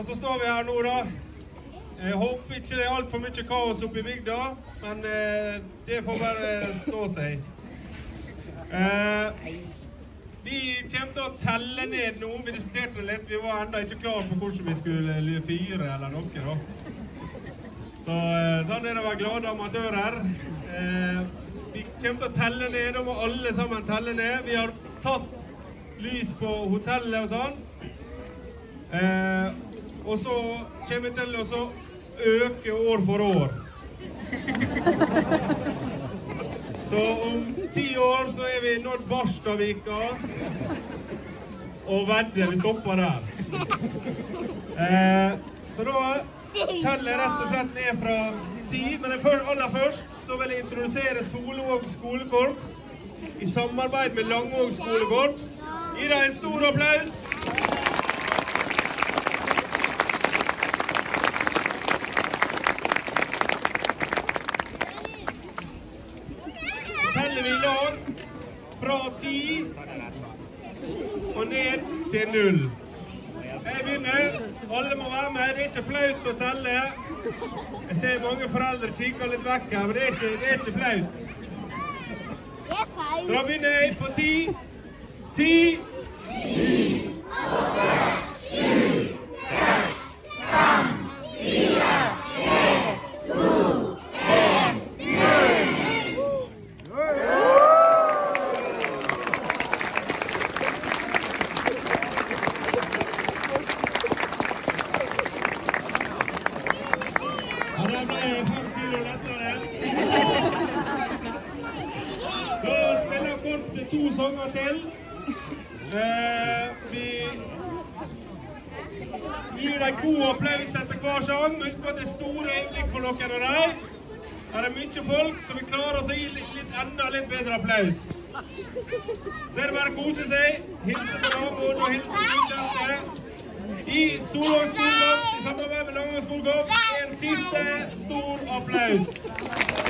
og så står vi her nå, da. Jeg håper ikke det er altfor mye kaos oppe i bygda, men eh, det får bare stå seg. Eh, vi kommer til å telle ned nå. Vi diskuterte det litt. Vi var ennå ikke klar på hvordan vi skulle fyre eller noe. da. Så eh, sånn er det å være glade amatører. Vi kommer til å telle ned. Da må alle sammen telle ned. Vi har tatt lys på hotellet og sånn. Og så kommer vi til å øke år for år. Så om ti år så er vi nådd Barstadvika. Og vedder vi stopper der. Eh, så da teller jeg rett og slett ned fra ti. Men aller først så vil jeg introdusere Solvåg skolekorps i samarbeid med Langåg skolekorps. Gi dem en stor applaus. fra 10 og ned til 0. Jeg begynner. Alle må være med. Det er ikke flaut å telle. Jeg ser mange foreldre kikker litt vekk her, men det er ikke, det er ikke flaut. Så da begynner jeg på 10. 10. fem kilo lettere. Da spiller korpset to sanger til. Eh, vi gir dem god applaus etter hver sang. Husk på at det er store øyeblikk for dere og dem. Her er mye folk, så vi klarer oss å gi litt, enda litt bedre applaus. Så er det bare å kose seg. Hilse på naboen og hilse på ukjente. I Solvang skolegård i samarbeid med Langvang skolekorps en siste stor applaus.